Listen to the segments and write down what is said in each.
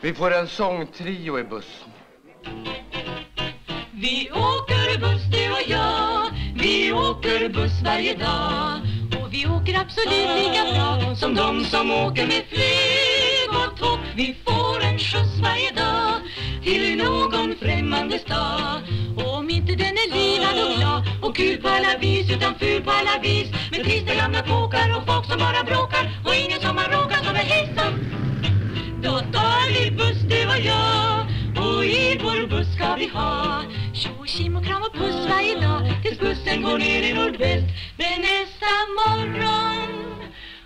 Vi får en sångtrio i bussen. Vi åker buss du och jag. Vi åker buss varje dag. Och vi åker absolut lika bra Som de som åker med flyg och tåg. Vi får en skjuts varje dag Till någon främmande stad. Och om inte den är livad och glad Och kul på alla vis utan ful på alla vis. Med trista gamla kåkar och och jag. Och i vår buss ska vi ha Tjo och kim och kram och puss varje dag. Tills bussen går ner i nordväst. Men nästa morgon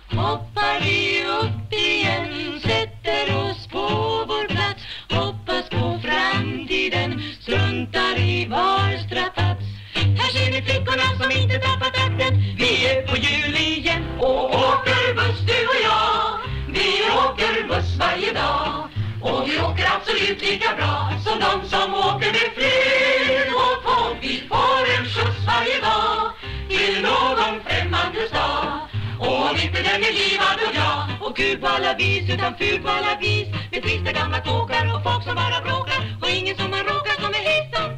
Hoppar vi upp igen. Sätter oss på vår plats. Hoppas på framtiden. Struntar i var strapats Här ser ni flickorna som inte tappat takten Vi är på jul igen. Och åker buss du och jag. Vi åker buss varje dag. Och vi åker absolut lika bra som de som åker med flyg och tåg. Vi får en skjuts varje dag till någon främmande stad. Och om inte den är livad och glad och kul på alla vis utan ful på alla vis med trista gamla kåkar och folk som bara bråkar och ingen som man råkar som är hejsan.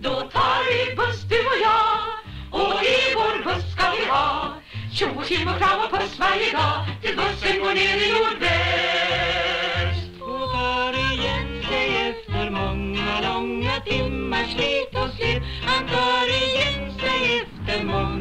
Då tar vi buss du och jag och i vår buss ska vi ha Tjo och kim och kram och puss varje dag Till bussen går ner i nordväst timmars slit och slev. Han tar igen sig efter många